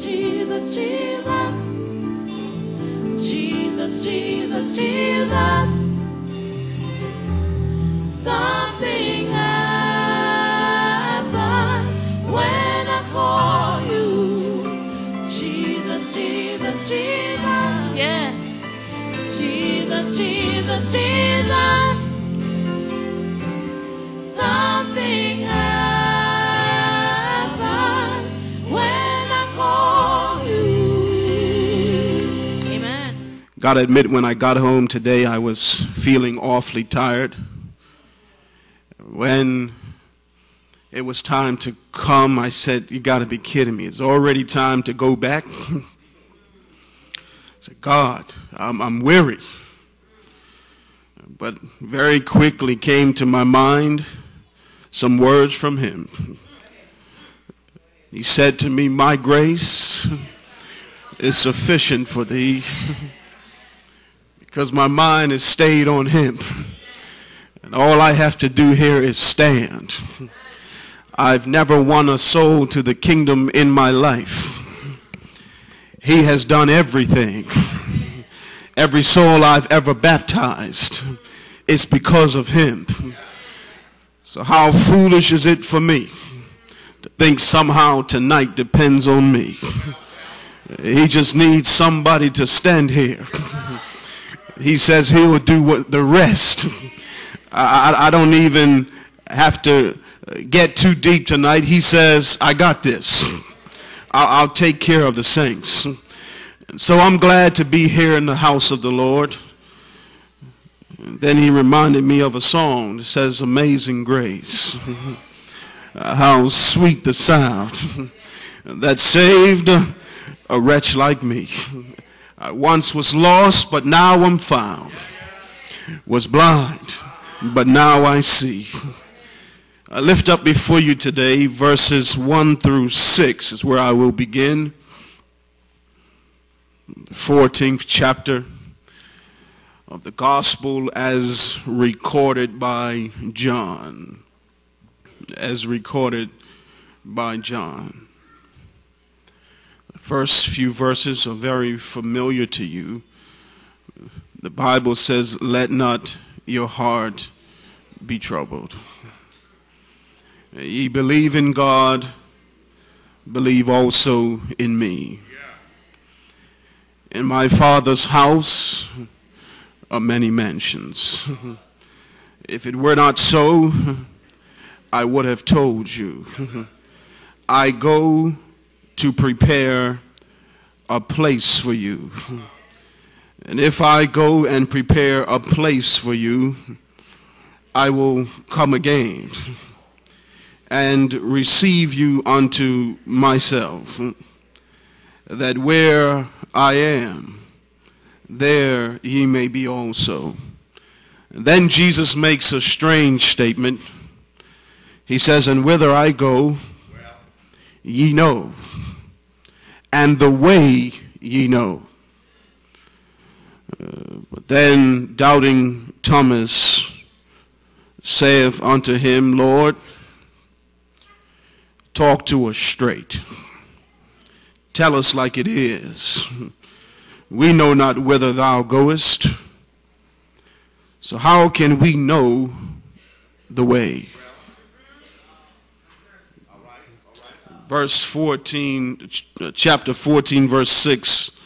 Jesus, Jesus, Jesus. Jesus, Jesus, Jesus. Something happens when I call you. Jesus, Jesus, Jesus. Yes. Jesus, Jesus, Jesus. Gotta admit, when I got home today, I was feeling awfully tired. When it was time to come, I said, You gotta be kidding me. It's already time to go back. I said, God, I'm, I'm weary. But very quickly came to my mind some words from Him. He said to me, My grace is sufficient for thee because my mind is stayed on him. And all I have to do here is stand. I've never won a soul to the kingdom in my life. He has done everything. Every soul I've ever baptized, it's because of him. So, how foolish is it for me to think somehow tonight depends on me? He just needs somebody to stand here. He says he will do what the rest. I, I, don't even have to get too deep tonight. He says, I got this. I'll, I'll take care of the saints. So I'm glad to be here in the house of the Lord. Then he reminded me of a song that says, Amazing Grace. How sweet the sound that saved a wretch like me. I once was lost, but now I'm found. Was blind, but now I see. I lift up before you today verses 1 through 6 is where I will begin. 14th chapter of the gospel as recorded by John. As recorded by John. First few verses are very familiar to you. The Bible says, Let not your heart be troubled. Ye believe in God, believe also in me. In my Father's house are many mansions. If it were not so, I would have told you. I go to prepare a place for you. And if I go and prepare a place for you, I will come again and receive you unto myself, that where I am, there ye may be also. Then Jesus makes a strange statement. He says, And whither I go, ye know, and the way ye know. Uh, but then doubting Thomas saith unto him, Lord, talk to us straight. Tell us like it is. We know not whither thou goest. So how can we know the way? Verse 14, chapter 14, verse 6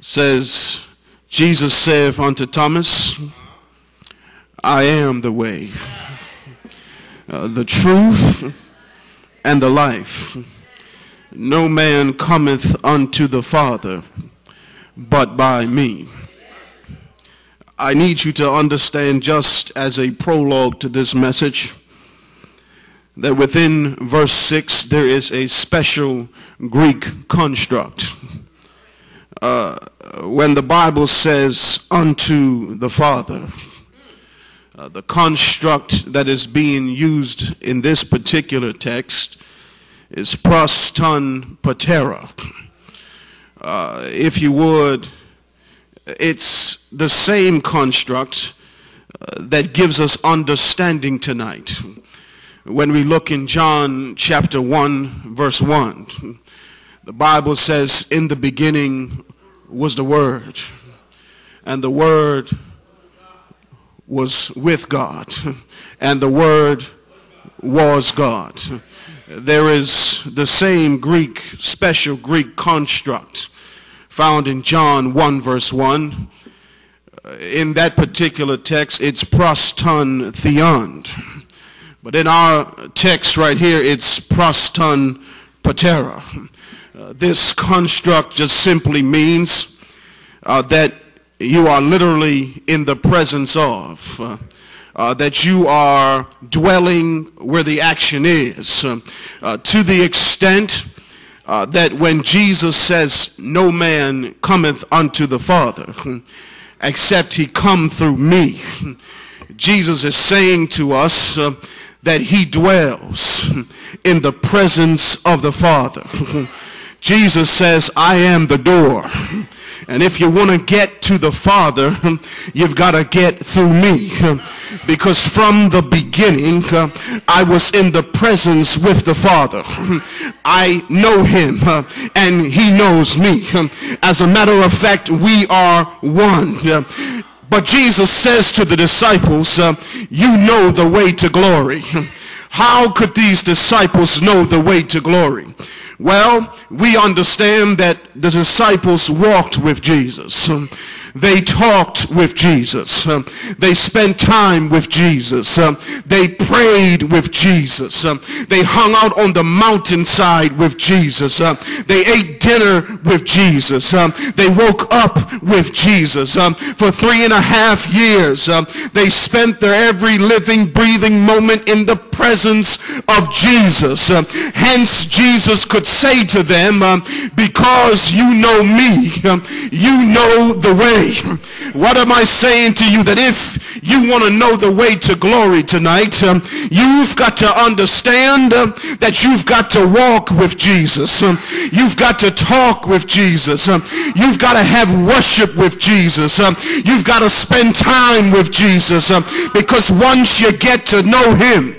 says, Jesus saith unto Thomas, I am the way, uh, the truth, and the life. No man cometh unto the Father but by me. I need you to understand, just as a prologue to this message, that within verse 6 there is a special Greek construct. Uh, when the Bible says, unto the Father, uh, the construct that is being used in this particular text is pros ton patera. Uh, if you would, it's the same construct uh, that gives us understanding tonight. When we look in John chapter 1, verse 1, the Bible says, In the beginning was the Word, and the Word was with God, and the Word was God. There is the same Greek, special Greek construct found in John 1, verse 1. In that particular text, it's proston theon. But in our text right here, it's proston patera. Uh, this construct just simply means uh, that you are literally in the presence of. Uh, uh, that you are dwelling where the action is. Uh, uh, to the extent that when Jesus says, No man cometh unto the Father, except he come through me, Jesus is saying to us that he dwells in the presence of the Father. Jesus says, I am the door. And if you want to get to the Father, you've got to get through me. Because from the beginning, I was in the presence with the Father. I know him and he knows me. As a matter of fact, we are one. But Jesus says to the disciples, uh, you know the way to glory. How could these disciples know the way to glory? Well, we understand that the disciples walked with Jesus. They talked with Jesus. Um, They spent time with Jesus. Um, They prayed with Jesus. Um, They hung out on the mountainside with Jesus. Um, They ate dinner with Jesus. Um, They woke up with Jesus. Um, For three and a half years, they spent their every living, breathing moment in the presence of Jesus. Hence, Jesus could say to them, Because you know me, you know the way. What am I saying to you? That if you want to know the way to glory tonight, um, you've got to understand um, that you've got to walk with Jesus. Um, you've got to talk with Jesus. Um, you've got to have worship with Jesus. Um, you've got to spend time with Jesus. Um, because once you get to know him,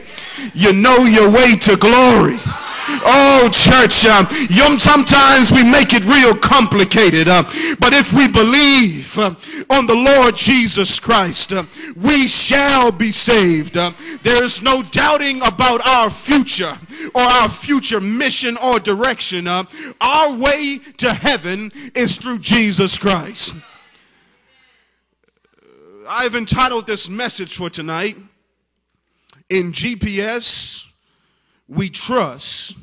you know your way to glory. Oh, church, you- sometimes we make it real complicated. Uh, but if we believe uh, on the Lord Jesus Christ, uh, we shall be saved. Uh, there is no doubting about our future or our future mission or direction. Uh, our way to heaven is through Jesus Christ. I've entitled this message for tonight, In GPS, We Trust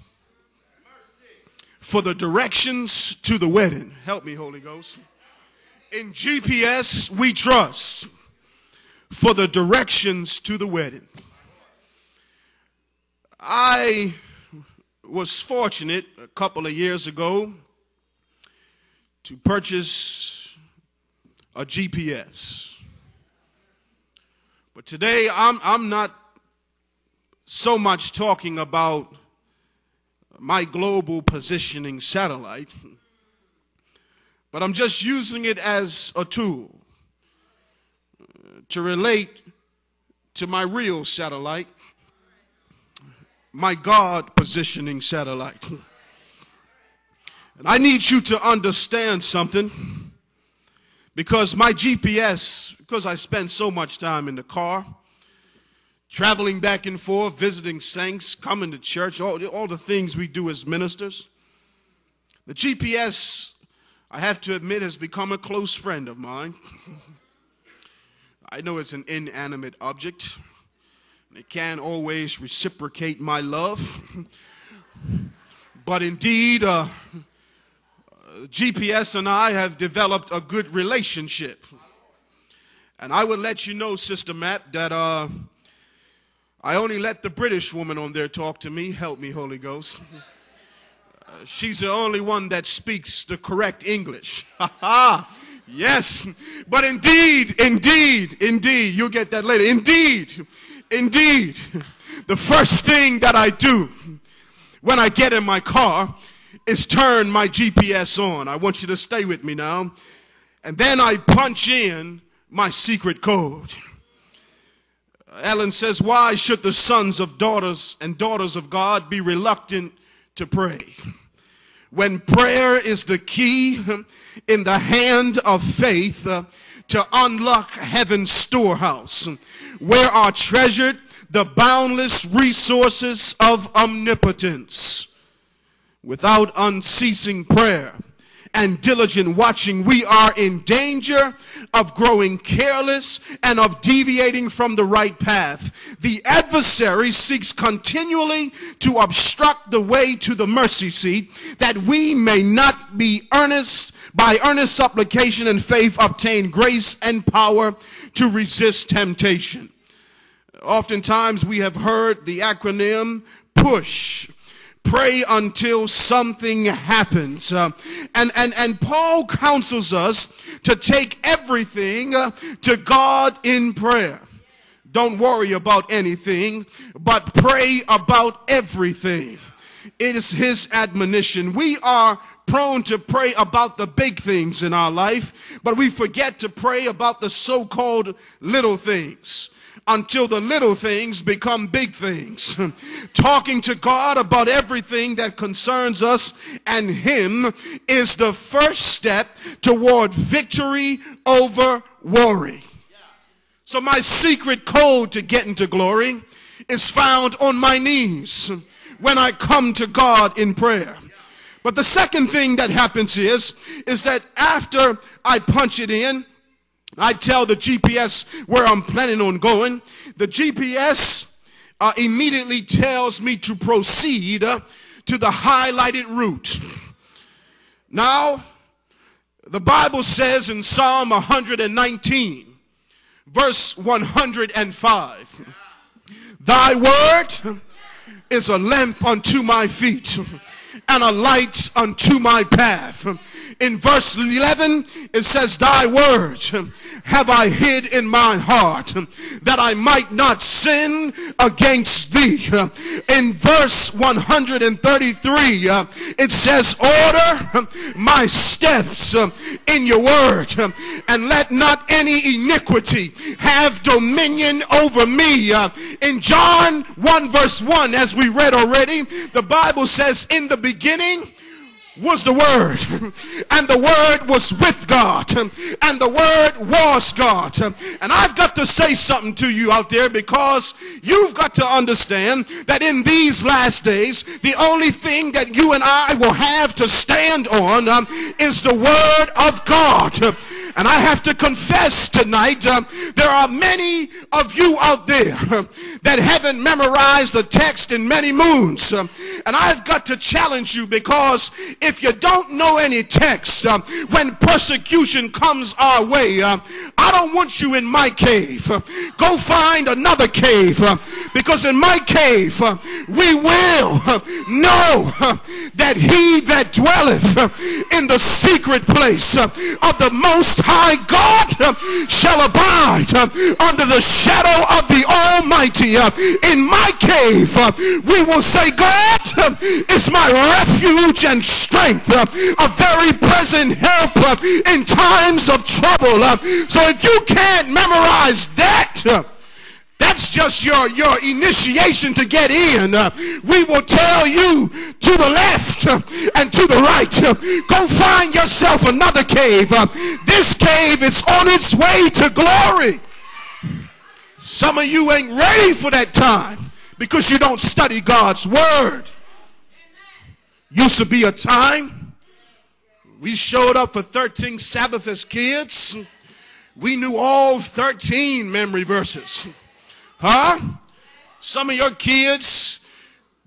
for the directions to the wedding. Help me, Holy Ghost. In GPS, we trust for the directions to the wedding. I was fortunate a couple of years ago to purchase a GPS. But today, I'm, I'm not so much talking about my global positioning satellite, but I'm just using it as a tool uh, to relate to my real satellite, my God positioning satellite. And I need you to understand something because my GPS, because I spend so much time in the car, traveling back and forth, visiting saints, coming to church, all, all the things we do as ministers. The GPS, I have to admit, has become a close friend of mine. I know it's an inanimate object, and it can't always reciprocate my love. But indeed, uh, GPS and I have developed a good relationship. And I would let you know, Sister Matt, that uh, I only let the British woman on there talk to me. Help me, Holy Ghost. Uh, she's the only one that speaks the correct English. yes. But indeed, indeed, indeed, you'll get that later. Indeed, indeed, the first thing that I do when I get in my car is turn my GPS on. I want you to stay with me now. And then I punch in my secret code. Ellen says, Why should the sons of daughters and daughters of God be reluctant to pray? When prayer is the key in the hand of faith uh, to unlock heaven's storehouse, where are treasured the boundless resources of omnipotence. Without unceasing prayer, and diligent watching, we are in danger of growing careless and of deviating from the right path. The adversary seeks continually to obstruct the way to the mercy seat that we may not be earnest by earnest supplication and faith obtain grace and power to resist temptation. Oftentimes we have heard the acronym PUSH pray until something happens. Uh, and, and, and Paul counsels us to take everything uh, to God in prayer. Don't worry about anything, but pray about everything. It is his admonition. We are prone to pray about the big things in our life, but we forget to pray about the so called little things until the little things become big things. Talking to God about everything that concerns us and Him is the first step toward victory over worry. So, my secret code to getting to glory is found on my knees when I come to God in prayer. But the second thing that happens is, is that after I punch it in, I tell the GPS where I'm planning on going. The GPS uh, immediately tells me to proceed uh, to the highlighted route. Now, the Bible says in Psalm 119, verse 105, Thy word is a lamp unto my feet and a light unto my path. In verse 11, it says, Thy words have I hid in my heart that I might not sin against thee. In verse 133, it says, Order my steps in your word and let not any iniquity have dominion over me. In John 1 verse 1, as we read already, the Bible says, In the beginning, was the Word, and the Word was with God, and the Word was God. And I've got to say something to you out there because you've got to understand that in these last days, the only thing that you and I will have to stand on um, is the Word of God. And I have to confess tonight, uh, there are many of you out there that haven't memorized a text in many moons. Uh, and I've got to challenge you because if you don't know any text, uh, when persecution comes our way, uh, I don't want you in my cave. Go find another cave because in my cave we will know that he that dwelleth in the secret place of the most high God shall abide under the shadow of the Almighty. In my cave, we will say, God is my refuge and strength, a very present help in times of trouble. So if you can't memorize that, that's just your, your initiation to get in. Uh, we will tell you to the left uh, and to the right. Uh, go find yourself another cave. Uh, this cave is on its way to glory. Some of you ain't ready for that time because you don't study God's word. Used to be a time we showed up for 13 Sabbath as kids. We knew all 13 memory verses. Huh? Some of your kids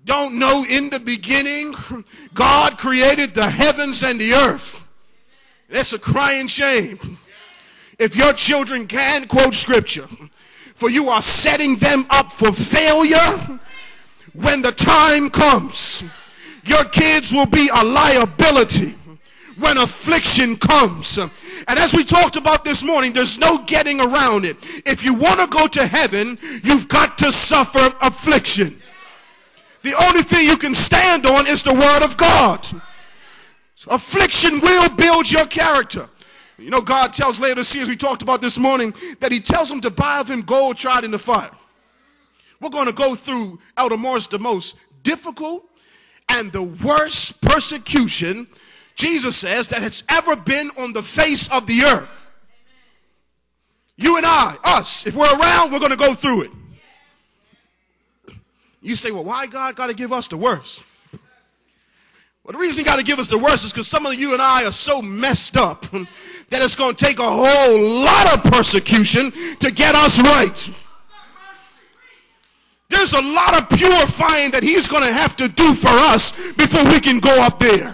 don't know in the beginning God created the heavens and the earth. That's a crying shame. If your children can quote scripture, for you are setting them up for failure when the time comes. Your kids will be a liability when affliction comes. And as we talked about this morning, there's no getting around it. If you want to go to heaven, you've got to suffer affliction. The only thing you can stand on is the word of God. Affliction will build your character. You know, God tells Laodicea, as we talked about this morning, that he tells them to buy of him gold tried in the fire. We're going to go through Elder Morris the most difficult and the worst persecution Jesus says, that has ever been on the face of the earth. You and I, us, if we're around, we're going to go through it. You say, well, why God got to give us the worst? Well, the reason he got to give us the worst is because some of you and I are so messed up that it's going to take a whole lot of persecution to get us right. There's a lot of purifying that he's going to have to do for us before we can go up there.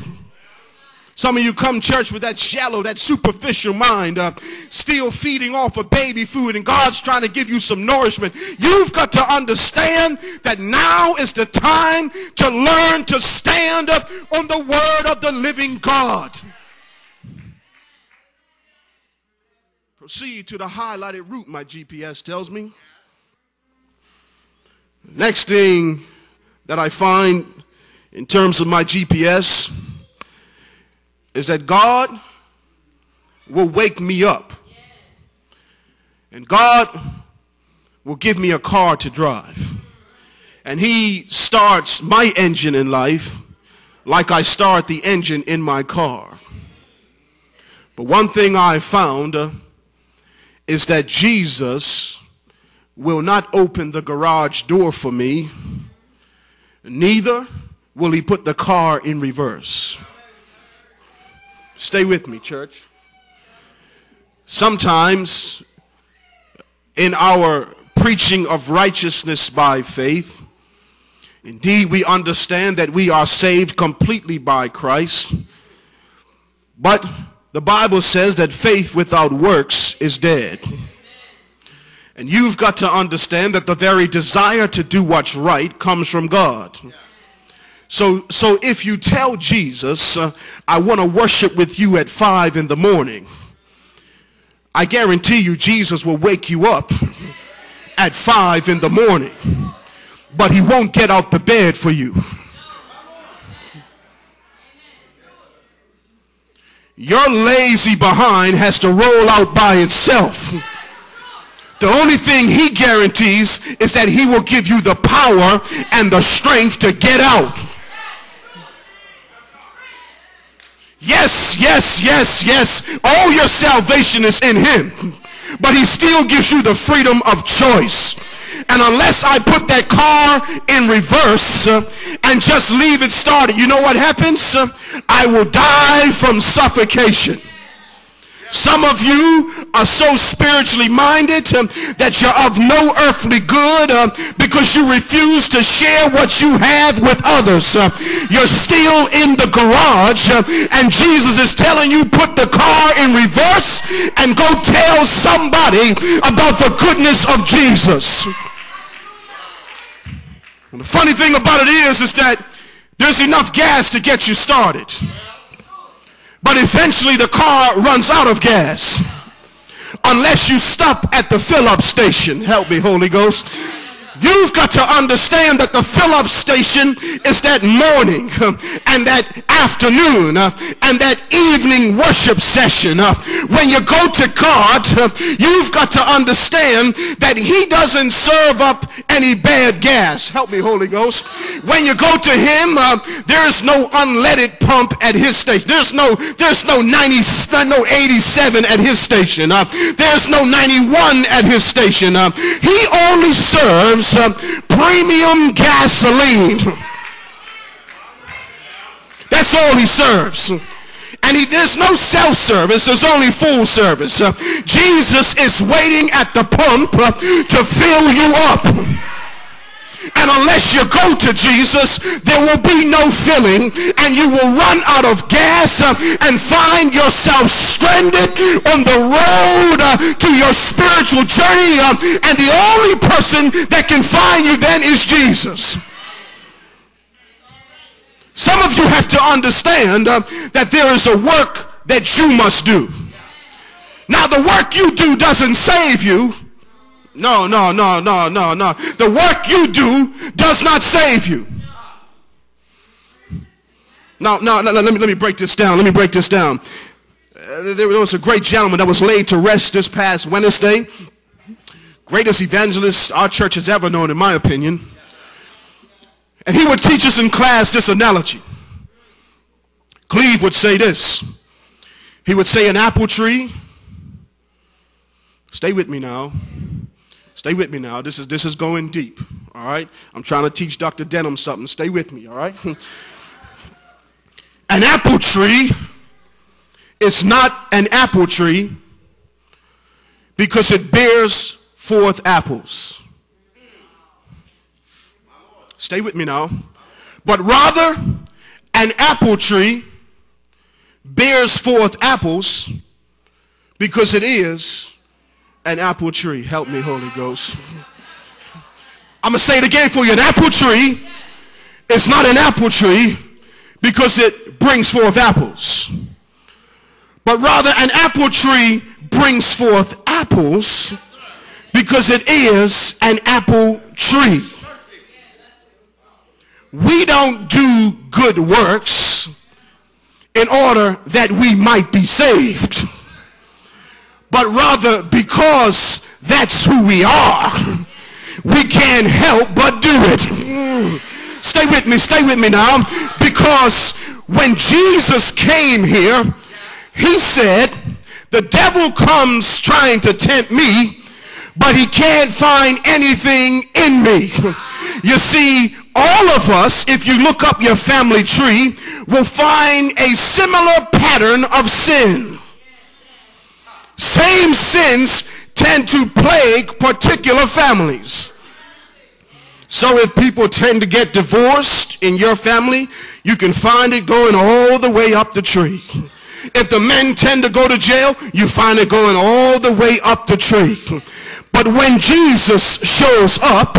Some of you come church with that shallow, that superficial mind, uh, still feeding off of baby food, and God's trying to give you some nourishment. You've got to understand that now is the time to learn to stand up on the word of the living God. Proceed to the highlighted route, my GPS tells me. Next thing that I find in terms of my GPS is that God will wake me up. And God will give me a car to drive. And He starts my engine in life like I start the engine in my car. But one thing I found uh, is that Jesus will not open the garage door for me, neither will He put the car in reverse. Stay with me, church. Sometimes in our preaching of righteousness by faith, indeed we understand that we are saved completely by Christ. But the Bible says that faith without works is dead. And you've got to understand that the very desire to do what's right comes from God. So, so if you tell Jesus, uh, I want to worship with you at five in the morning, I guarantee you Jesus will wake you up at five in the morning, but he won't get out the bed for you. Your lazy behind has to roll out by itself. The only thing he guarantees is that he will give you the power and the strength to get out. Yes, yes, yes, yes. All your salvation is in him. But he still gives you the freedom of choice. And unless I put that car in reverse uh, and just leave it started, you know what happens? Uh, I will die from suffocation. Some of you are so spiritually minded um, that you're of no earthly good uh, because you refuse to share what you have with others. Uh, you're still in the garage uh, and Jesus is telling you put the car in reverse and go tell somebody about the goodness of Jesus. And the funny thing about it is, is that there's enough gas to get you started. But eventually the car runs out of gas. Unless you stop at the fill-up station. Help me, Holy Ghost. You've got to understand that the fill-up station is that morning uh, and that afternoon uh, and that evening worship session. Uh, when you go to God, you've got to understand that he doesn't serve up any bad gas. Help me, Holy Ghost. When you go to him, there's no unleaded pump at his station. There's no there's no 90 no 87 at his station. There's no 91 at his station. He only serves uh, premium gasoline. That's all he serves. And he, there's no self-service, there's only full service. Uh, Jesus is waiting at the pump uh, to fill you up. And unless you go to Jesus, there will be no filling and you will run out of gas uh, and find yourself stranded on the road uh, to your spiritual journey. uh, and the only person that can find you then is Jesus. Some of you have to understand that there is a work that you must do. Now the work you do doesn't save you. No, no, no, no, no, no. The work you do does not save you. Now, now, now, let me let me break this down. Let me break this down. Uh, there was a great gentleman that was laid to rest this past Wednesday. Greatest evangelist our church has ever known, in my opinion. And he would teach us in class this analogy. Cleve would say this. He would say an apple tree. Stay with me now. Stay with me now. This is this is going deep. All right. I'm trying to teach Dr. Denham something. Stay with me. All right. an apple tree is not an apple tree because it bears forth apples. Stay with me now. But rather, an apple tree bears forth apples because it is an apple tree. Help me, Holy Ghost. I'm going to say it again for you. An apple tree is not an apple tree because it brings forth apples. But rather, an apple tree brings forth apples because it is an apple tree. We don't do good works in order that we might be saved, but rather because that's who we are. We can't help but do it. Stay with me, stay with me now. Because when Jesus came here, he said, the devil comes trying to tempt me, but he can't find anything in me. You see, all of us, if you look up your family tree, will find a similar pattern of sin. Same sins tend to plague particular families. So if people tend to get divorced in your family, you can find it going all the way up the tree. If the men tend to go to jail, you find it going all the way up the tree. But when Jesus shows up,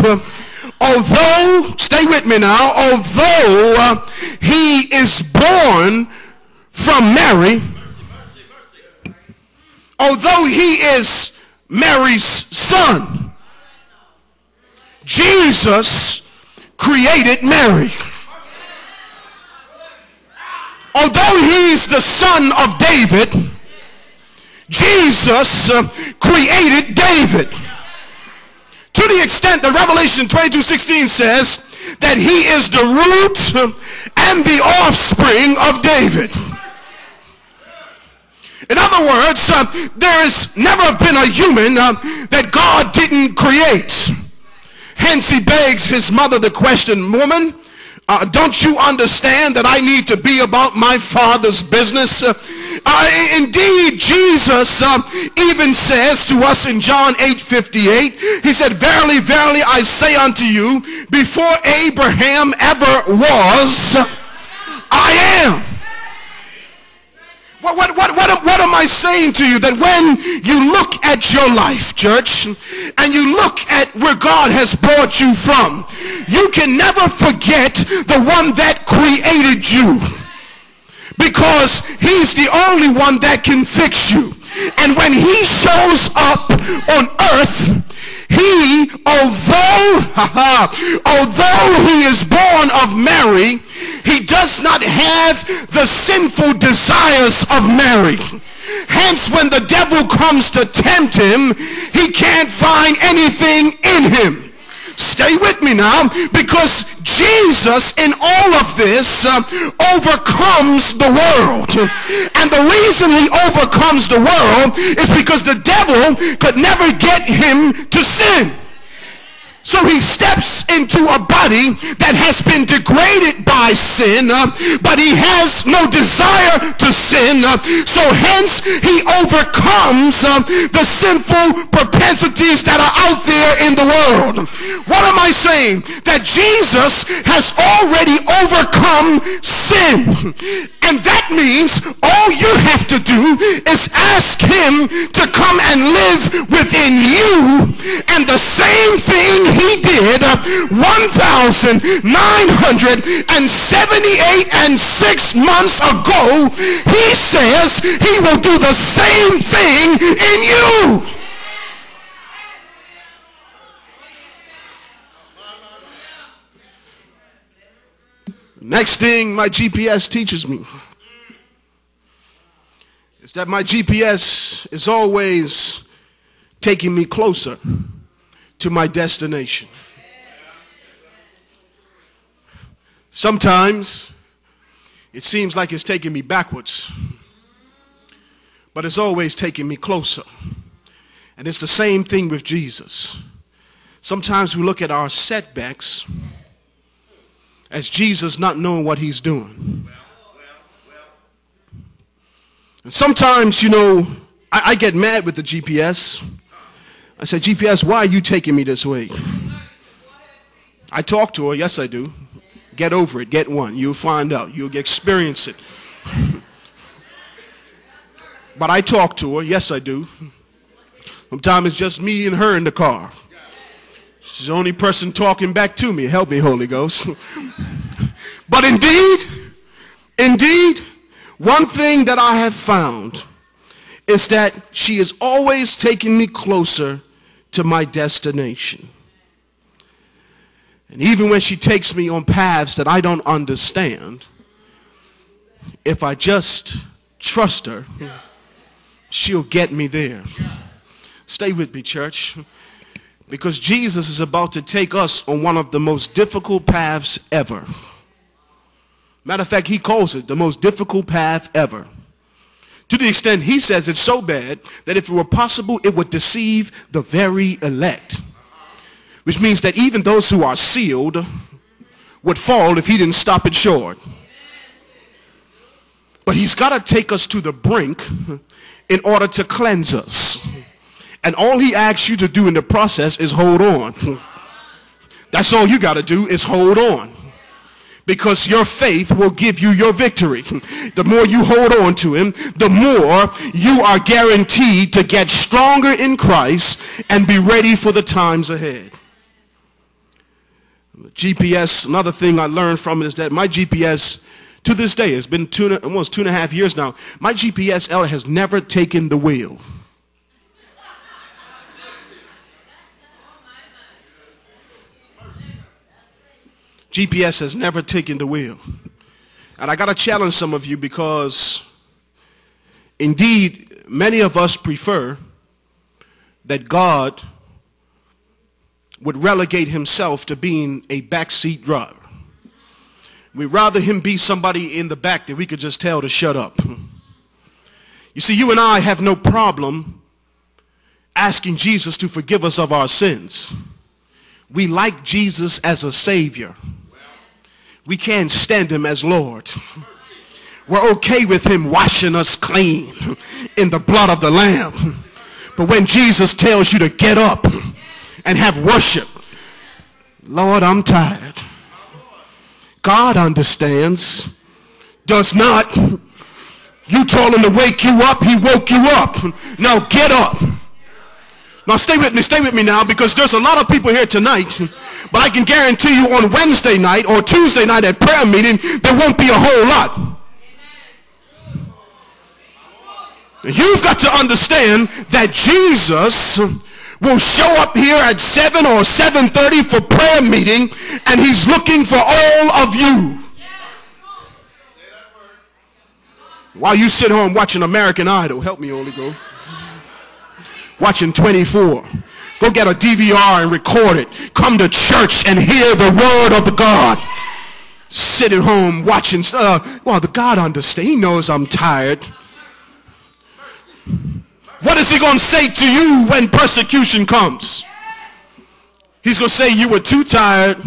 although, stay with me now, although uh, he is born from Mary, although he is Mary's son, Jesus created Mary. Although he's the son of David, Jesus uh, created David. To the extent that Revelation 22 16 says that he is the root and the offspring of David. In other words, uh, there has never been a human uh, that God didn't create. Hence, he begs his mother the question, Woman, uh, don't you understand that I need to be about my father's business? Uh, uh, indeed, Jesus uh, even says to us in John 8 58, he said, Verily, verily, I say unto you, before Abraham ever was, I am. What, what, what, what, what am I saying to you? That when you look at your life, church, and you look at where God has brought you from, you can never forget the one that created you. Because he's the only one that can fix you. And when he shows up on earth, he, although, although he is born of Mary, he does not have the sinful desires of Mary. Hence, when the devil comes to tempt him, he can't find anything in him. Stay with me now because Jesus in all of this uh, overcomes the world. And the reason he overcomes the world is because the devil could never get him to sin. So he steps into a body that has been degraded by sin, uh, but he has no desire to sin. Uh, so hence he overcomes uh, the sinful propensities that are out there in the world. What am I saying? That Jesus has already overcome sin. And that means all you have to do is ask him to come and live within you. And the same thing he did uh, 1,978 and six months ago, he says he will do the same thing in you. Next thing my GPS teaches me is that my GPS is always taking me closer to my destination. Sometimes it seems like it's taking me backwards, but it's always taking me closer. And it's the same thing with Jesus. Sometimes we look at our setbacks as Jesus not knowing what he's doing. And sometimes, you know, I, I, get mad with the GPS. I said, GPS, why are you taking me this way? I talk to her, yes, I do. Get over it, get one. You'll find out, you'll experience it. but I talk to her, yes, I do. Sometimes it's just me and her in the car. She's the only person talking back to me. Help me, Holy Ghost. but indeed, indeed, one thing that I have found is that she is always taking me closer to my destination. And even when she takes me on paths that I don't understand, if I just trust her, she'll get me there. Stay with me, church. Because Jesus is about to take us on one of the most difficult paths ever. Matter of fact, he calls it the most difficult path ever. To the extent he says it's so bad that if it were possible, it would deceive the very elect. Which means that even those who are sealed would fall if he didn't stop it short. But he's got to take us to the brink in order to cleanse us. And all he asks you to do in the process is hold on. That's all you got to do is hold on. Because your faith will give you your victory. The more you hold on to him, the more you are guaranteed to get stronger in Christ and be ready for the times ahead. GPS, another thing I learned from it is that my GPS, to this day, it's been two, almost two and a half years now, my GPS L has never taken the wheel. GPS has never taken the wheel. And I got to challenge some of you because indeed, many of us prefer that God would relegate himself to being a backseat driver. We'd rather him be somebody in the back that we could just tell to shut up. You see, you and I have no problem asking Jesus to forgive us of our sins. We like Jesus as a Savior. We can't stand him as Lord. We're okay with him washing us clean in the blood of the Lamb. But when Jesus tells you to get up and have worship, Lord, I'm tired. God understands, does not. You told him to wake you up, he woke you up. Now get up. Now stay with me, stay with me now because there's a lot of people here tonight, but I can guarantee you on Wednesday night or Tuesday night at prayer meeting, there won't be a whole lot. You've got to understand that Jesus will show up here at 7 or 7.30 for prayer meeting and he's looking for all of you. While you sit home watching American Idol, help me Holy Ghost. Watching 24. Go get a DVR and record it. Come to church and hear the word of the God. Sit at home watching. Uh, well, the God understands. He knows I'm tired. What is he going to say to you when persecution comes? He's going to say you were too tired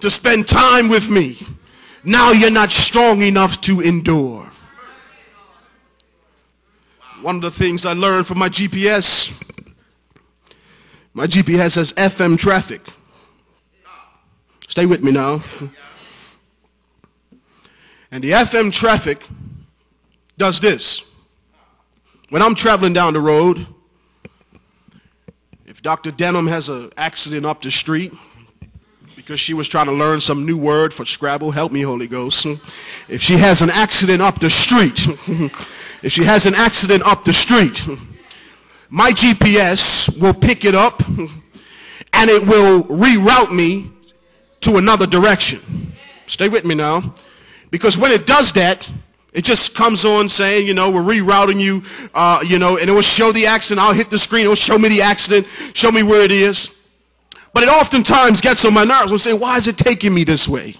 to spend time with me. Now you're not strong enough to endure. One of the things I learned from my GPS, my GPS has FM traffic. Stay with me now. And the FM traffic does this. When I'm traveling down the road, if Dr. Denham has an accident up the street because she was trying to learn some new word for Scrabble, help me, Holy Ghost. If she has an accident up the street, if she has an accident up the street, my GPS will pick it up and it will reroute me to another direction. Stay with me now. Because when it does that, it just comes on saying, you know, we're rerouting you, uh, you know, and it will show the accident. I'll hit the screen. It will show me the accident, show me where it is. But it oftentimes gets on my nerves. I'm saying, why is it taking me this way?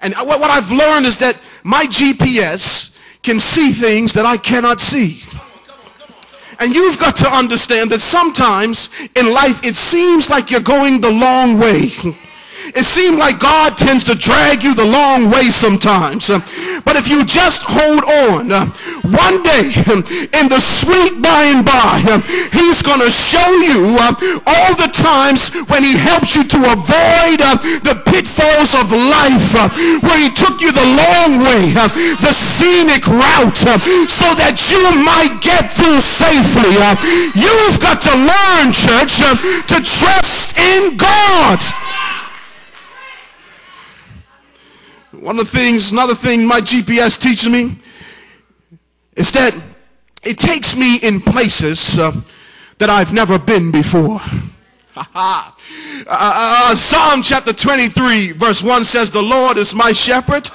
And what, what I've learned is that my GPS can see things that I cannot see. And you've got to understand that sometimes in life it seems like you're going the long way. It seems like God tends to drag you the long way sometimes. But if you just hold on, one day in the sweet by and by, he's going to show you all the times when he helps you to avoid the pitfalls of life, where he took you the long way, the scenic route, so that you might get through safely. You've got to learn, church, to trust in God. One of the things, another thing my GPS teaches me is that it takes me in places uh, that I've never been before. uh, uh, Psalm chapter 23 verse 1 says, the Lord is my shepherd,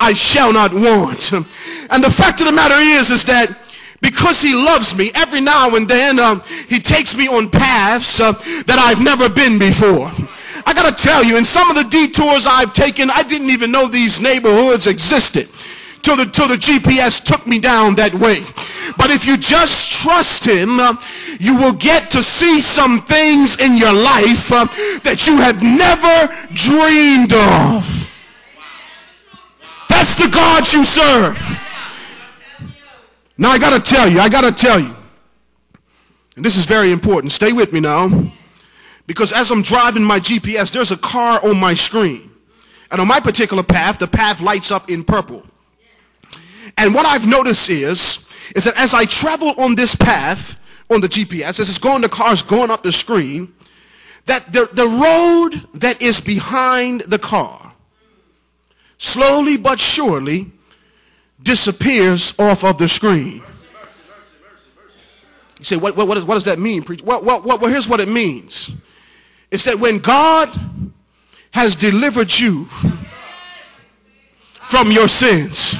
I shall not want. And the fact of the matter is, is that because he loves me, every now and then uh, he takes me on paths uh, that I've never been before. I got to tell you, in some of the detours I've taken, I didn't even know these neighborhoods existed till the, till the GPS took me down that way. But if you just trust him, uh, you will get to see some things in your life uh, that you have never dreamed of. That's the God you serve. Now I got to tell you, I got to tell you, and this is very important. Stay with me now. Because as I'm driving my GPS, there's a car on my screen. And on my particular path, the path lights up in purple. And what I've noticed is, is that as I travel on this path on the GPS, as it's going, the car's going up the screen, that the, the road that is behind the car, slowly but surely, disappears off of the screen. You say, what, what, what, does, what does that mean, preacher? Well, well, well, here's what it means. It's that when God has delivered you from your sins,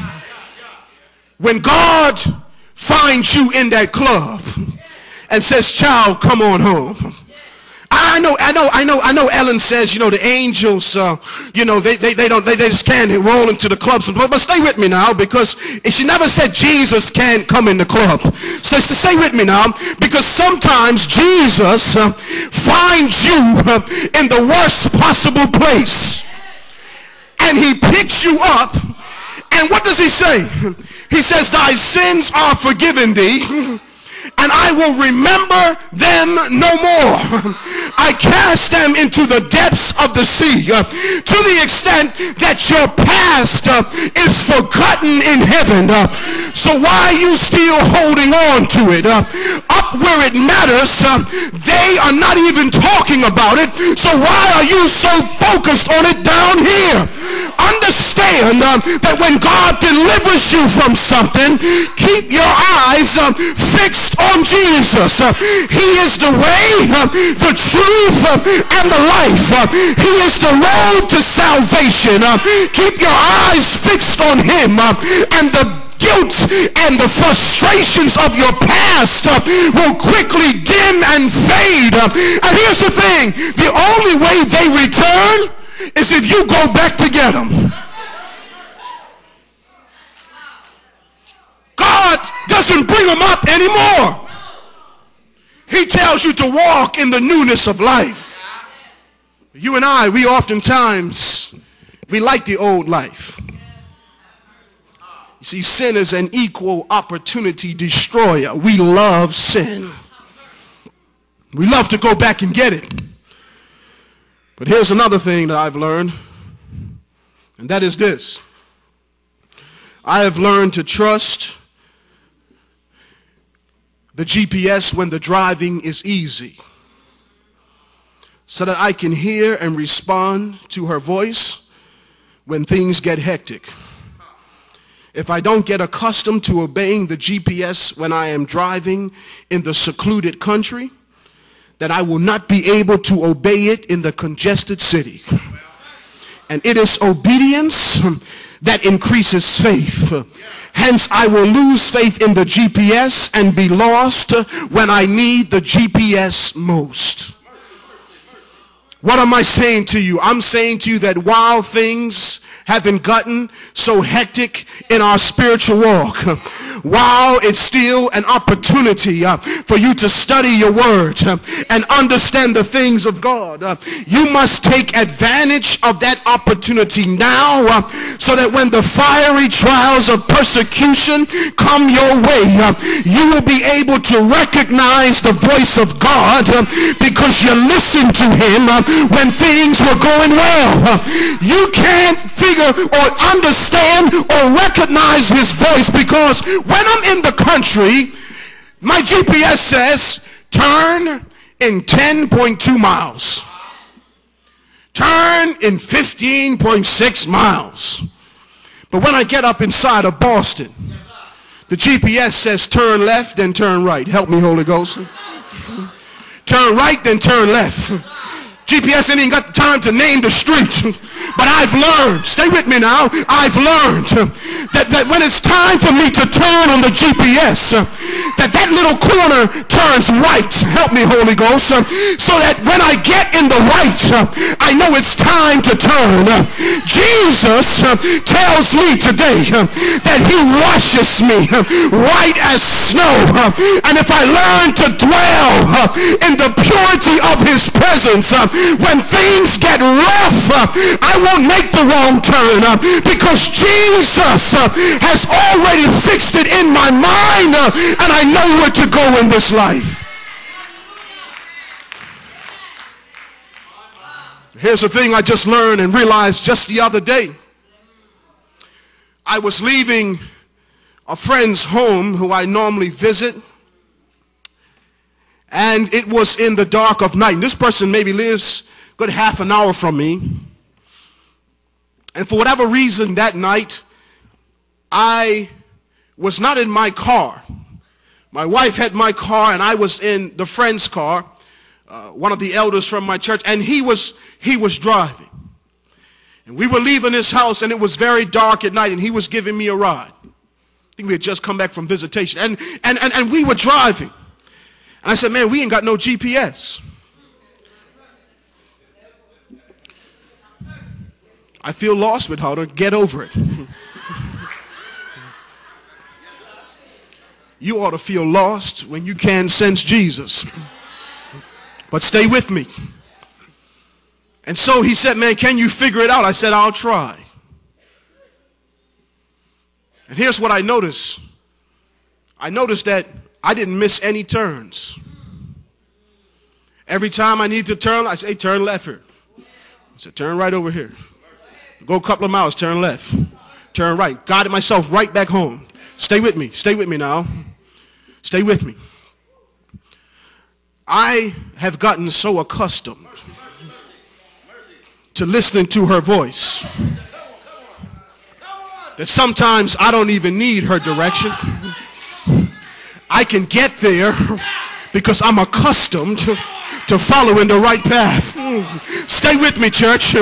when God finds you in that club and says, child, come on home. I know, I know, I know, I know Ellen says, you know, the angels, uh, you know, they, they, they don't, they, they just can't roll into the clubs. But, but stay with me now because she never said Jesus can't come in the club. So stay with me now because sometimes Jesus uh, finds you uh, in the worst possible place. And he picks you up. And what does he say? He says, thy sins are forgiven thee and I will remember them no more. I cast them into the depths of the sea uh, to the extent that your past uh, is forgotten in heaven. Uh, so why are you still holding on to it? Up where it matters, they are not even talking about it. So why are you so focused on it down here? Understand that when God delivers you from something, keep your eyes fixed on Jesus. He is the way, the truth, and the life. He is the road to salvation. Keep your eyes fixed on him and the guilt and the frustrations of your past will quickly dim and fade. And here's the thing, the only way they return is if you go back to get them. God doesn't bring them up anymore. He tells you to walk in the newness of life. You and I, we oftentimes, we like the old life. You see, sin is an equal opportunity destroyer. We love sin. We love to go back and get it. But here's another thing that I've learned, and that is this. I have learned to trust the GPS when the driving is easy so that I can hear and respond to her voice when things get hectic. If I don't get accustomed to obeying the GPS when I am driving in the secluded country, then I will not be able to obey it in the congested city. And it is obedience that increases faith. Hence, I will lose faith in the GPS and be lost when I need the GPS most. What am I saying to you? I'm saying to you that while things haven't gotten so hectic in our spiritual walk, while it's still an opportunity uh, for you to study your word uh, and understand the things of God, uh, you must take advantage of that opportunity now uh, so that when the fiery trials of persecution come your way, uh, you will be able to recognize the voice of God uh, because you listened to him when things were going well. You can't figure or understand or recognize his voice because when I'm in the country, my GPS says turn in 10.2 miles. Turn in 15.6 miles. But when I get up inside of Boston, the GPS says turn left, then turn right. Help me, Holy Ghost. Turn right, then turn left. GPS ain't even got the time to name the street. But I've learned, stay with me now, I've learned that, that when it's time for me to turn on the GPS, that that little corner turns right. Help me, Holy Ghost. so that when I get in the right, I know it's time to turn. Jesus tells me today that he washes me white as snow. and if I learn to dwell in the purity of his presence, when things get rough, uh, I won't make the wrong turn uh, because Jesus uh, has already fixed it in my mind and I know where to go in this life. Here's the thing I just learned and realized just the other day. I was leaving a friend's home who I normally visit, and it was in the dark of night. And this person maybe lives good half an hour from me. And for whatever reason that night, I was not in my car. My wife had my car, and I was in the friend's car, uh, one of the elders from my church, and he was he was driving. And we were leaving his house, and it was very dark at night, and he was giving me a ride. I think we had just come back from visitation, and and and, and we were driving. I said, "Man, we ain't got no GPS." I feel lost with her. Get over it. You ought to feel lost when you can sense Jesus. But stay with me. And so he said, Man, can you figure it out? I said, I'll try. And here's what I noticed I noticed that I didn't miss any turns. Every time I need to turn, I say, Turn left here. Said, Turn right over here. Go a couple of miles, turn left. Turn right. Guided myself right back home. Stay with me. Stay with me now. Stay with me. I have gotten so accustomed to listening to her voice that sometimes I don't even need her direction. I can get there because I'm accustomed to, following the right path. Stay with me, church.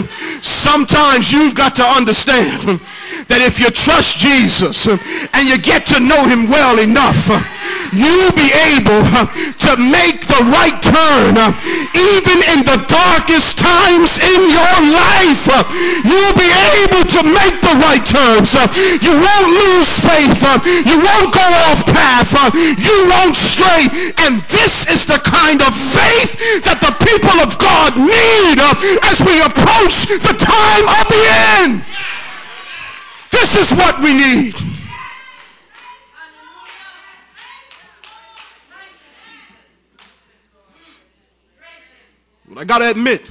Sometimes you've got to understand that if you trust Jesus and you get to know him well enough, you'll be able to make the right turn even in the darkest times in your life. You'll be able to make the right turns. You won't lose faith. You won't go off path. You won't stray. And this is the kind of faith that the people of God need as we approach the time of the end. This is what we need. I got to admit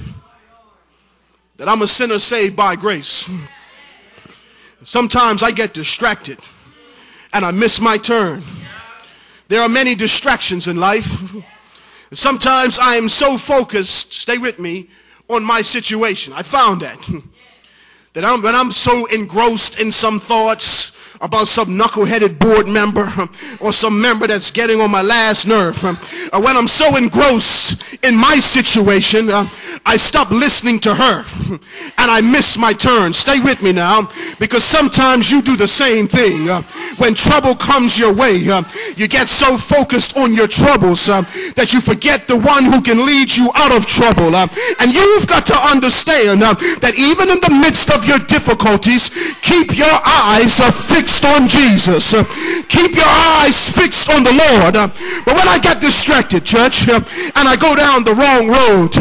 that I'm a sinner saved by grace. Sometimes I get distracted and I miss my turn. There are many distractions in life. Sometimes I am so focused, stay with me, on my situation. I found that. That I'm, when I'm so engrossed in some thoughts about some knuckle-headed board member or some member that's getting on my last nerve, or when I'm so engrossed in my situation, uh, I stop listening to her and I miss my turn. Stay with me now because sometimes you do the same thing. Uh, when trouble comes your way, uh, you get so focused on your troubles uh, that you forget the one who can lead you out of trouble. uh, and you've got to understand uh, that even in the midst of your difficulties, keep your eyes uh, fixed on Jesus. Uh, keep your eyes fixed on the Lord. Uh, but when I get distracted, church, uh, and I go down the wrong road,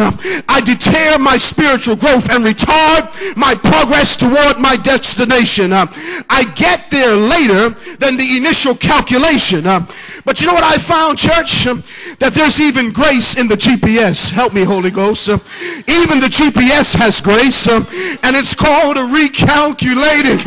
I deter my spiritual growth and retard my progress toward my destination. I get there later than the initial calculation. Uh, but you know what I found, church? That there's even grace in the GPS. Help me, Holy Ghost. Uh, even the GPS has grace, uh, and it's called a recalculating.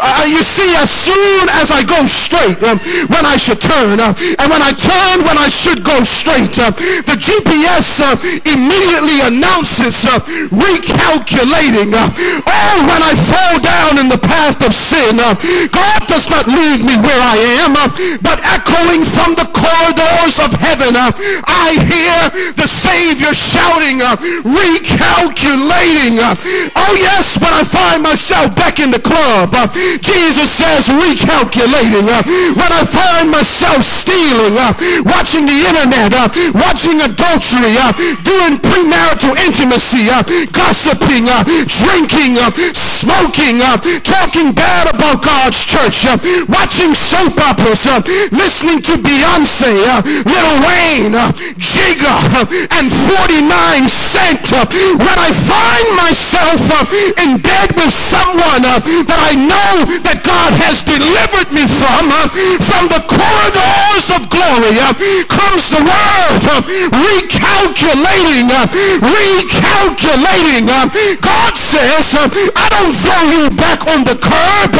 Uh, you see, as soon as I go straight, um, when I should turn, uh, and when I turn, when I should go straight, uh, the GPS uh, immediately announces uh, recalculating. Uh, oh, when I fall down in the path of sin, uh, God does not leave me where I am, uh, but echoing from the corridors of heaven, uh, I hear the Savior shouting, uh, recalculating. uh, oh yes, when I find myself back in the club, uh, Jesus says recalculating. Uh, when I find myself stealing, uh, watching the internet, watching adultery, doing premarital intimacy, gossiping, drinking, smoking, talking bad about God's church, watching soap operas, listening to Beyonce, uh, Lil Wayne, uh, Jigga, uh, and 49 Cent. Uh, when I find myself uh, in bed with someone uh, that I know that God has delivered me from, from the corridors of glory, comes the word recalculating, recalculating. God says, I don't throw you back on the curb.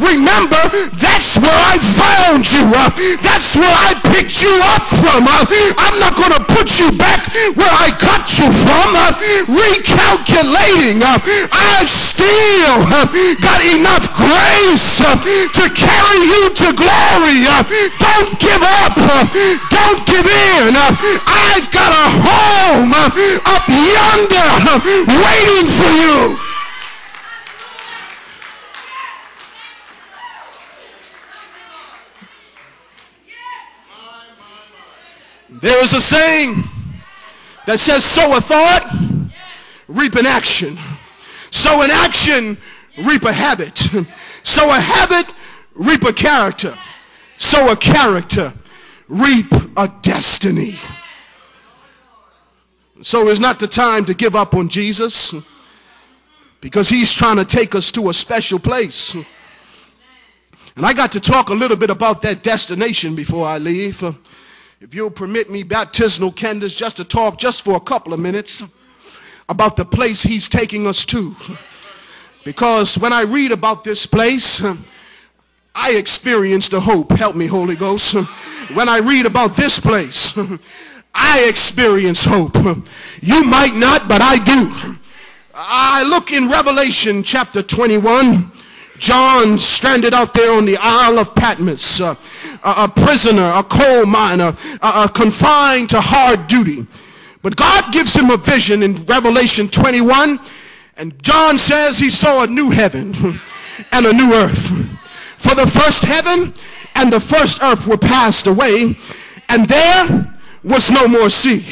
remember, that's where I found you. uh, where I picked you up from. uh, I'm not going to put you back where I cut you from. uh, recalculating. uh, I've still uh, got enough grace uh, to carry you to glory. Uh, don't give up. don't give in. I've got a home up yonder waiting for you. There is a saying that says, sow a thought, reap an action. Sow an action, reap a habit. Sow a habit, reap a character. Sow a character, reap a destiny. So it's not the time to give up on Jesus because he's trying to take us to a special place. And I got to talk a little bit about that destination before I leave. If you'll permit me, baptismal candidates, just to talk just for a couple of minutes about the place he's taking us to. Because when I read about this place, I experience the hope. Help me, Holy Ghost. When I read about this place, I experience hope. You might not, but I do. I look in Revelation chapter 21. John stranded out there on the Isle of Patmos, a, a prisoner, a coal miner, uh, uh, confined to hard duty. But God gives him a vision in Revelation 21, and John says he saw a new heaven and a new earth. For the first heaven and the first earth were passed away, and there was no more sea.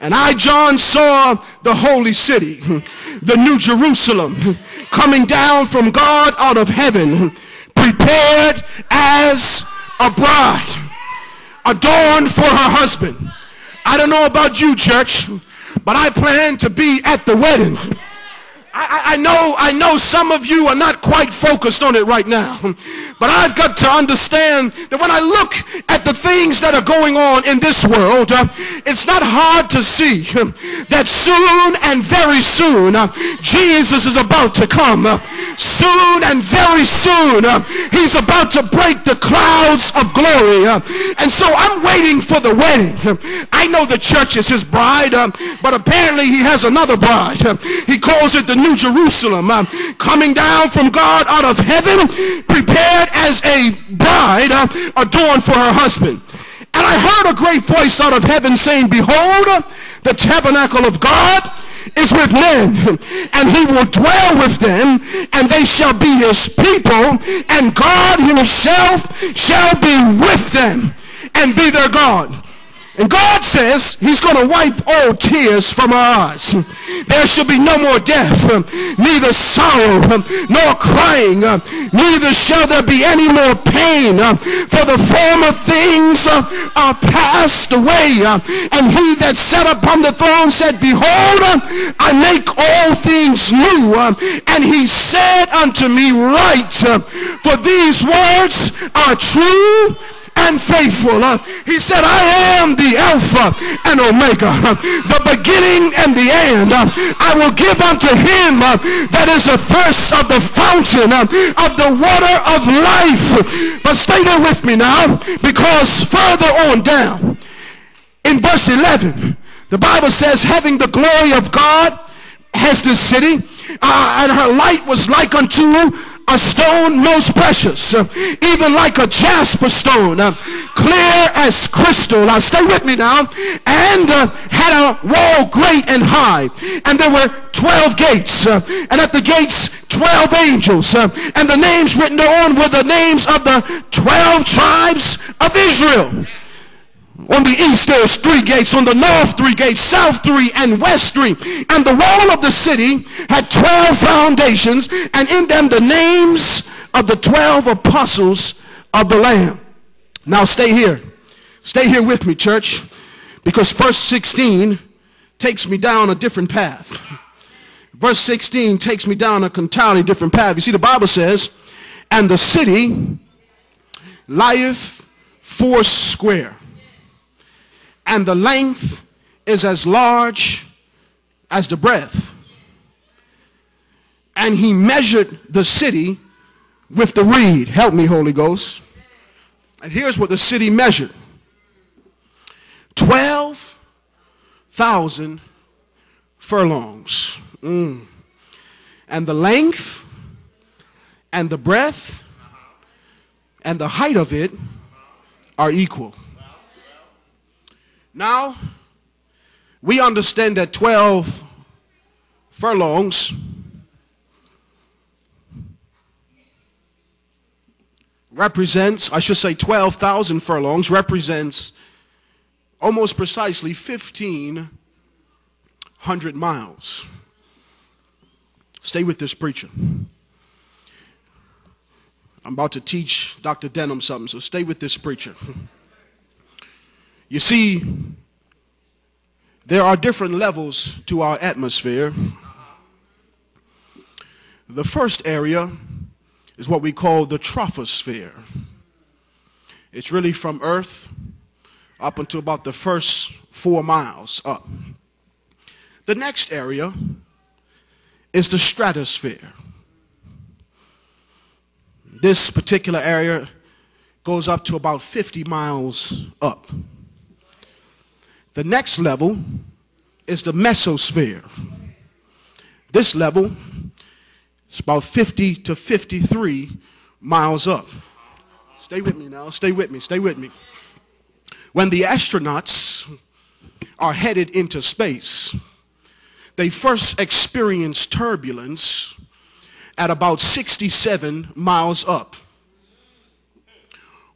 And I, John, saw the holy city, the new Jerusalem, coming down from God out of heaven, prepared as a bride, adorned for her husband. I don't know about you, church, but I plan to be at the wedding. I, I- know, I know some of you are not quite focused on it right now, but I've got to understand that when I look at the things that are going on in this world, uh, it's not hard to see that soon and very soon uh, Jesus is about to come. Uh, soon and very soon uh, he's about to break the clouds of glory. uh, and so I'm waiting for the wedding. I know the church is his bride, uh, but apparently he has another bride. Uh, he calls it the New Jerusalem, uh, coming down from God out of heaven, prepared as a bride uh, adorned for her husband. And I heard a great voice out of heaven saying, Behold, the tabernacle of God is with men, and he will dwell with them, and they shall be his people, and God himself shall be with them and be their God. And God says he's going to wipe all tears from our eyes. There shall be no more death, neither sorrow nor crying, neither shall there be any more pain, for the former things are passed away. And he that sat upon the throne said, Behold, I make all things new. And he said unto me, Write, for these words are true and faithful. He said, I am the Alpha and Omega, the beginning and the end. I will give unto him that is athirst of the fountain of the water of life. But stay there with me now, because further on down, in verse 11, the Bible says, having the glory of God has this city, uh, and her light was like unto a stone most precious, uh, even like a jasper stone, uh, clear as crystal. Now stay with me now. And uh, had a wall great and high. And there were 12 gates. and at the gates, 12 angels. and the names written thereon were the names of the 12 tribes of Israel. On the east there's three gates, on the north three gates, south three, and west three. And the wall of the city had 12 foundations, and in them the names of the 12 apostles of the Lamb. Now stay here. Stay here with me, church, because verse 16 takes me down a different path. Verse 16 takes me down a entirely different path. You see, the Bible says, and the city lieth four square and the length is as large as the breadth. And he measured the city with the reed. Help me, Holy Ghost. And here's what the city measured 12,000 furlongs. Mm. And the length and the breadth and the height of it are equal. Now, we understand that 12 furlongs represents, I should say 12,000 furlongs represents almost precisely 1,500 miles. Stay with this preacher. I'm about to teach Dr. Denham something, so stay with this preacher. You see, there are different levels to our atmosphere. The first area is what we call the troposphere. It's really from Earth up until about the first four miles up. The next area is the stratosphere. This particular area goes up to about 50 miles up. The next level is the mesosphere. This level is about 50 to 53 miles up. Stay with me now. Stay with me. Stay with me. When the astronauts are headed into space, they first experience turbulence at about 67 miles up.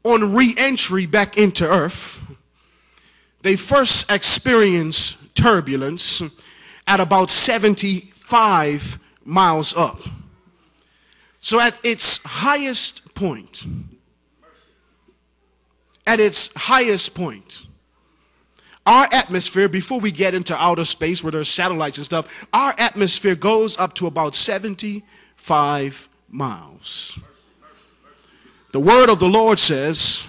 On re entry back into Earth, they first experience turbulence at about 75 miles up. So at its highest point, at its highest point, our atmosphere, before we get into outer space where there's satellites and stuff, our atmosphere goes up to about 75 miles. The word of the Lord says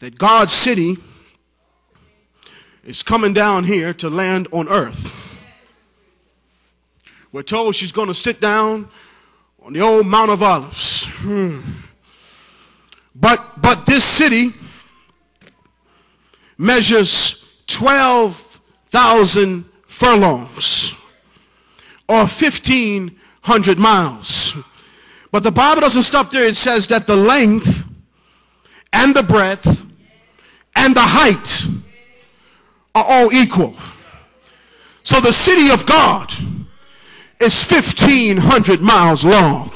that God's city is coming down here to land on earth. We're told she's going to sit down on the old Mount of Olives. Hmm. But, but this city measures 12,000 furlongs or 1,500 miles. But the Bible doesn't stop there. It says that the length and the breadth and the height are all equal. So the city of God is 1,500 miles long.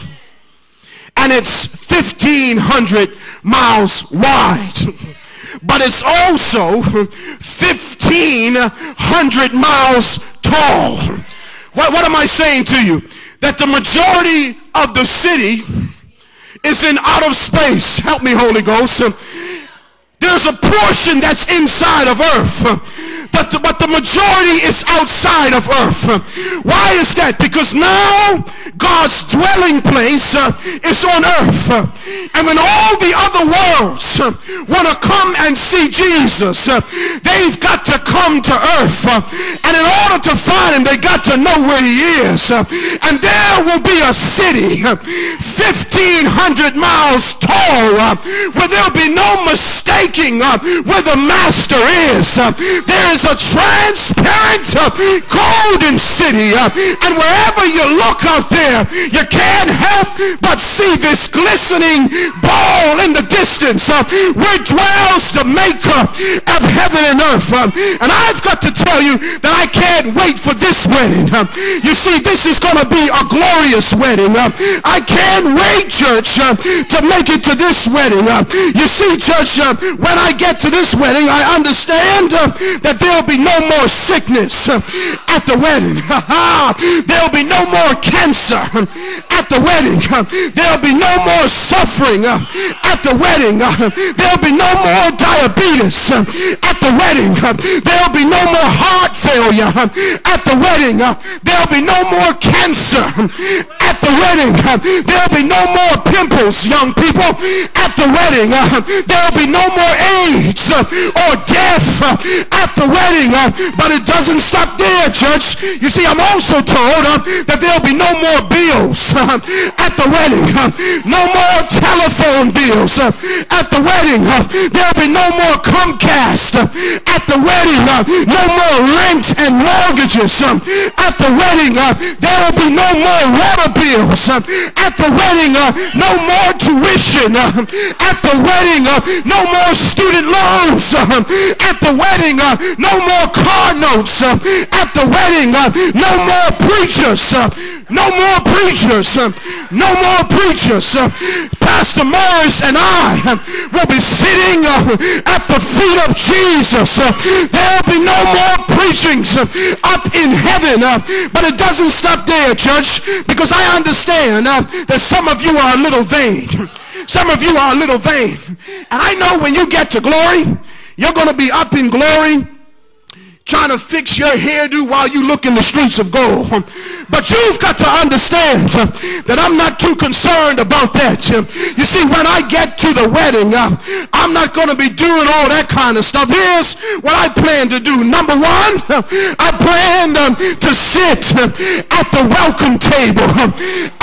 And it's 1,500 miles wide. But it's also 1,500 miles tall. What, what am I saying to you? That the majority of the city is in outer space. Help me, Holy Ghost. There's a portion that's inside of earth but the, but the majority is outside of earth. Why is that? Because now God's dwelling place uh, is on earth. And when all the other worlds uh, want to come and see Jesus, uh, they've got to come to earth. And in order to find him, they got to know where he is. And there will be a city 1,500 miles tall where there'll be no mistaking where the master is. There is a transparent uh, golden city. uh, and wherever you look out there, you can't help but see this glistening ball in the distance uh, where dwells the maker of heaven and earth. Uh, and I've got to tell you that I can't wait for this wedding. Uh, you see, this is going to be a glorious wedding. Uh, I can't wait, church, to make it to this wedding. You see, church, when I get to this wedding, I understand that there'll be no more sickness at the wedding. there'll be no more cancer at the wedding. There'll be no more suffering at the wedding. There'll be no more diabetes at the wedding. There'll be no more heart failure at the wedding. There'll be no more cancer at the wedding. There'll be no more pimples, young people, at the wedding. There'll be no more AIDS or death at the wedding. Uh, But it doesn't stop there, church. You see, I'm also told that there'll be no more bills at the wedding. No more telephone bills at the wedding. There'll be no more Comcast at the wedding. No more rent and mortgages at the wedding. There'll be no more water bills at the wedding. No more tuition at the wedding. No more student loans at the wedding. uh, No more car notes um, at the wedding. uh, No more preachers. uh, No more preachers. No more preachers. uh, Pastor Morris and I will be sitting uh, at the feet of Jesus. uh, There'll be no more preachings uh, up in heaven. uh, But it doesn't stop there, church, because I understand uh, that some of you are a little vain. Some of you are a little vain. And I know when you get to glory, you're going to be up in glory trying to fix your hairdo while you look in the streets of gold. But you've got to understand that I'm not too concerned about that. You see, when I get to the wedding, uh, I'm not going to be doing all that kind of stuff. Here's what I plan to do. Number one, I plan um, to sit uh, at the welcome table uh,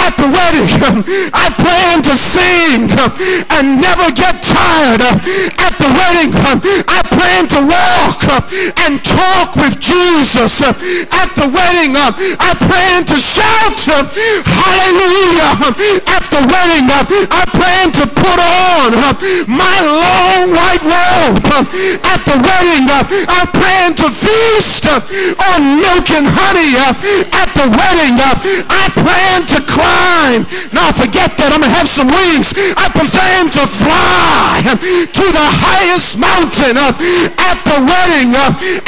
at the wedding. Um, I plan to sing and never get tired at the wedding. Um, I plan to walk and talk with Jesus at the wedding. I plan to shout hallelujah at the wedding. I plan to put on my long white robe at the wedding. I plan to feast on milk and honey at the wedding. I plan to climb. Now forget that. I'm going to have some wings. I plan to fly to the highest mountain at the wedding.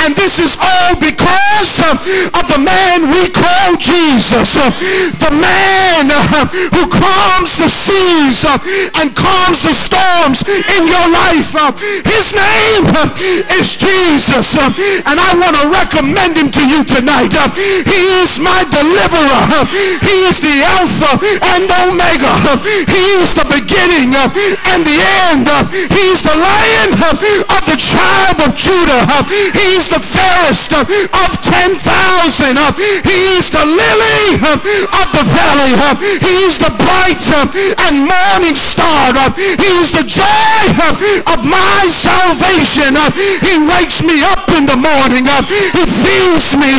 And this is all because of the man we call Jesus. Uh, The man uh, who calms the seas uh, and calms the storms in your life. Uh, his name uh, is Jesus. Uh, and I want to recommend him to you tonight. He is my deliverer. He is the Alpha and Omega. He is the beginning and the end. He is the lion of the tribe of Judah. He is the fairest of 10,000. uh, He's the lily of the valley. uh, He's the bright and morning star. uh, He's the joy of my salvation. He wakes me up in the morning. He feeds me.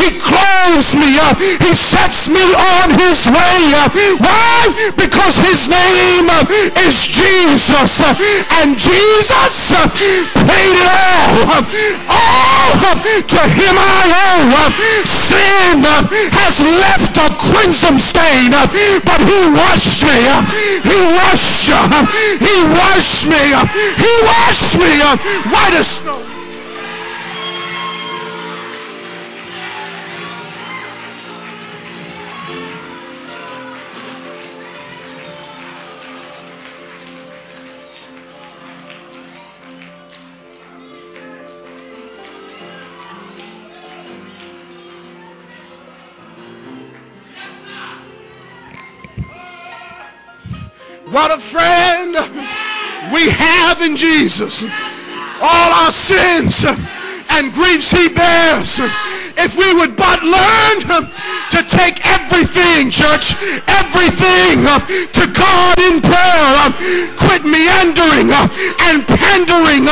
He clothes me. He sets me on his way. Why? Because his name is Jesus. And Jesus paid it all. All to him I owe. Sin uh, has left a crimson stain, uh, but he washed me. uh, He washed, uh, he washed me. He washed me white as snow. What a friend we have in Jesus. All our sins and griefs he bears. If we would but learn to take everything, church, everything to God in prayer. Quit meandering and pandering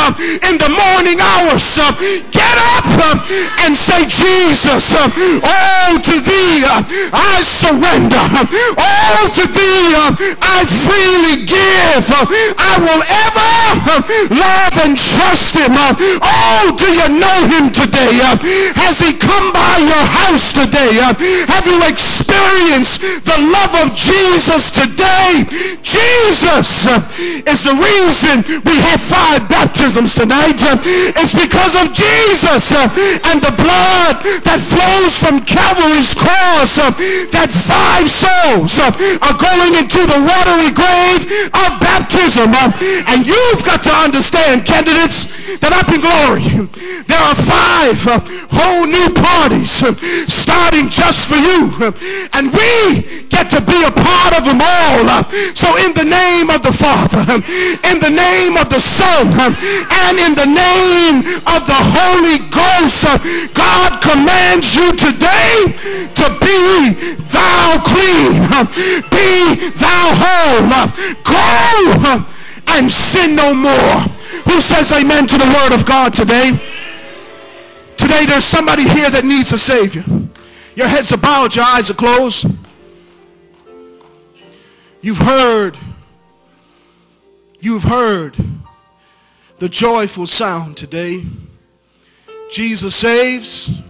in the morning hours. Get up and say, Jesus, all to thee I surrender. All to thee I freely give. I will ever love and trust him. Oh, do you know him today? Has he come by your house today? Uh, Have you experienced the love of Jesus today? Jesus uh, is the reason we have five baptisms tonight. Uh, It's because of Jesus and the blood that flows from Calvary's cross that five souls are going into the watery grave of baptism. And you've got to understand, candidates, that up in glory, there are five whole new parties uh, starting just for you. Uh, And we get to be a part of them all. Uh, So in the name of the Father, in the name of the Son, and in the name of the Holy Ghost, God commands you today to be thou clean, be thou whole, go and sin no more. Who says amen to the word of God today? Today there's somebody here that needs a savior. Your heads are bowed, your eyes are closed. You've heard, you've heard the joyful sound today. Jesus saves.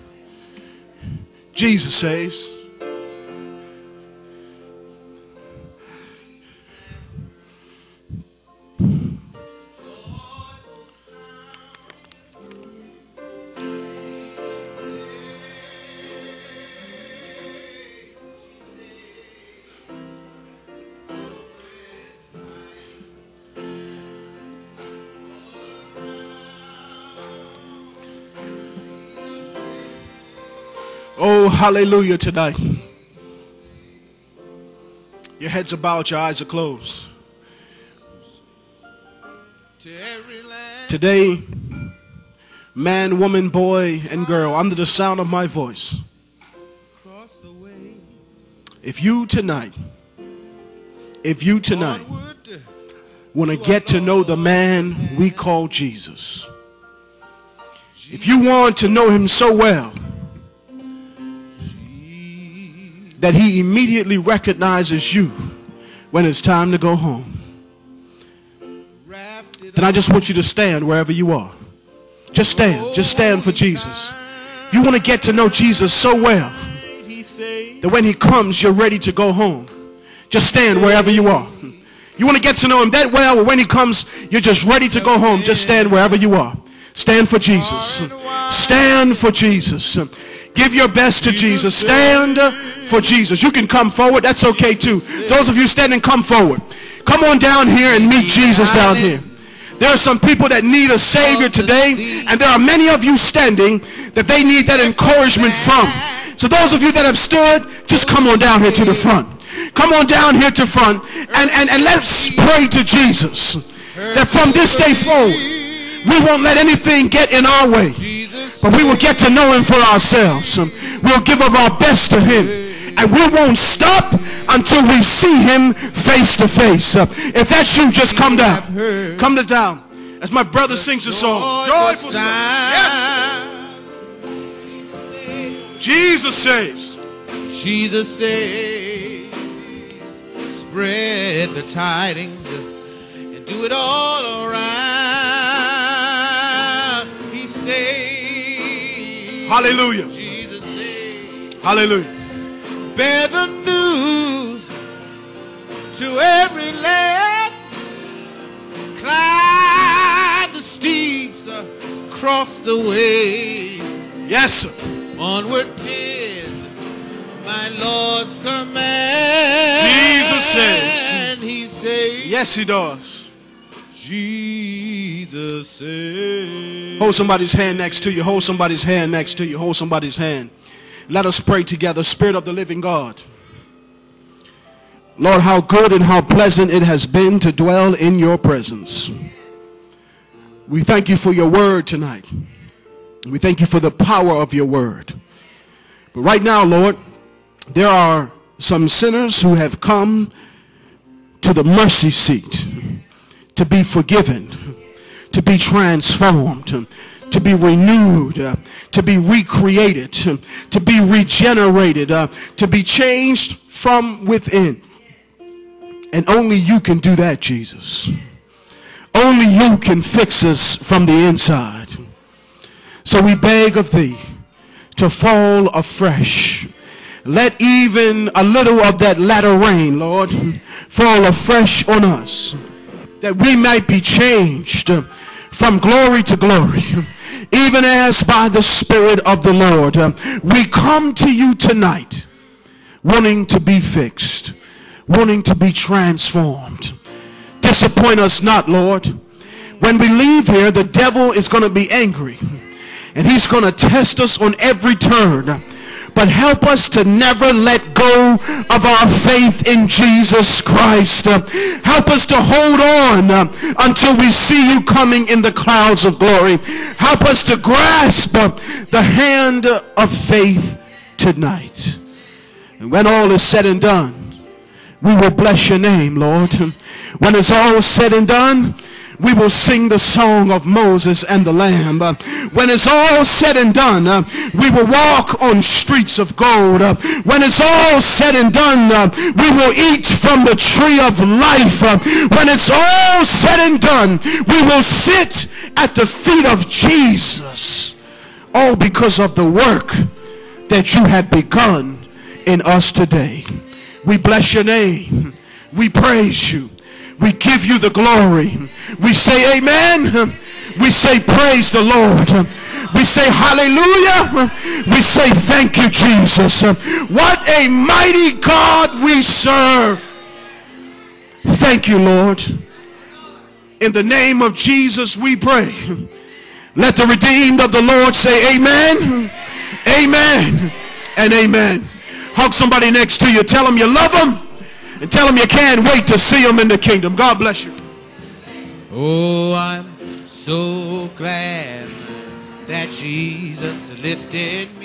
Jesus saves. Hallelujah tonight. Your heads are bowed, your eyes are closed. Today, man, woman, boy, and girl, under the sound of my voice, if you tonight, if you tonight want to get to know the man we call Jesus, if you want to know him so well that he immediately recognizes you when it's time to go home, then I just want you to stand wherever you are. Just stand. Just stand for Jesus. You want to get to know Jesus so well that when he comes, you're ready to go home. Just stand wherever you are. You want to get to know him that well, but when he comes, you're just ready to go home. Just stand wherever you are. Stand for Jesus. Stand for Jesus. Give your best to Jesus. Stand for Jesus. You can come forward. That's okay too. Those of you standing, come forward. Come on down here and meet Jesus down here. There are some people that need a Savior today, and there are many of you standing that they need that encouragement from. So those of you that have stood, just come on down here to the front. Come on down here to front and, and, and let's pray to Jesus that from this day forward, we won't let anything get in our way. But we will get to know him for ourselves. We'll give of our best to him. And we won't stop until we see him face to face. If that's you, just come down. Come to down. As my brother sings a song. Joyful sound. Yes. Jesus saves. Jesus saves. Spread the tidings and do it all around. Hallelujah. Hallelujah. Bear the news to every land. Climb the steeps, uh, cross the way. Yes, sir. Onward tis my Lord's command. Jesus. And he says, Yes, he does. Jesus. Hold somebody's hand next to you. Hold somebody's hand next to you. Hold somebody's hand. Let us pray together. Spirit of the living God. Lord, how good and how pleasant it has been to dwell in your presence. We thank you for your word tonight. We thank you for the power of your word. But right now, Lord, there are some sinners who have come to the mercy seat to be forgiven, to be transformed, to be renewed, uh, to be recreated, to, to be regenerated, uh, to be changed from within. And only you can do that, Jesus. Only you can fix us from the inside. So we beg of thee to fall afresh. Let even a little of that latter rain, Lord, fall afresh on us, that we might be changed from glory to glory, even as by the Spirit of the Lord. We come to you tonight wanting to be fixed, wanting to be transformed. Disappoint us not, Lord. When we leave here, the devil is going to be angry and he's going to test us on every turn. But help us to never let go of our faith in Jesus Christ. Help us to hold on until we see you coming in the clouds of glory. Help us to grasp the hand of faith tonight. And when all is said and done, we will bless your name, Lord. When it's all said and done, we will sing the song of Moses and the Lamb. Uh, when it's all said and done, uh, we will walk on streets of gold. Uh, when it's all said and done, we will eat from the tree of life. When it's all said and done, we will sit at the feet of Jesus. All because of the work that you have begun in us today. We bless your name. We praise you. We give you the glory. We say amen. We say praise the Lord. We say hallelujah. We say thank you, Jesus. What a mighty God we serve. Thank you, Lord. In the name of Jesus, we pray. Let the redeemed of the Lord say amen, amen, and amen. Hug somebody next to you. Tell them you love them and tell them you can't wait to see them in the kingdom. God bless you. Oh, I'm so glad that Jesus lifted me.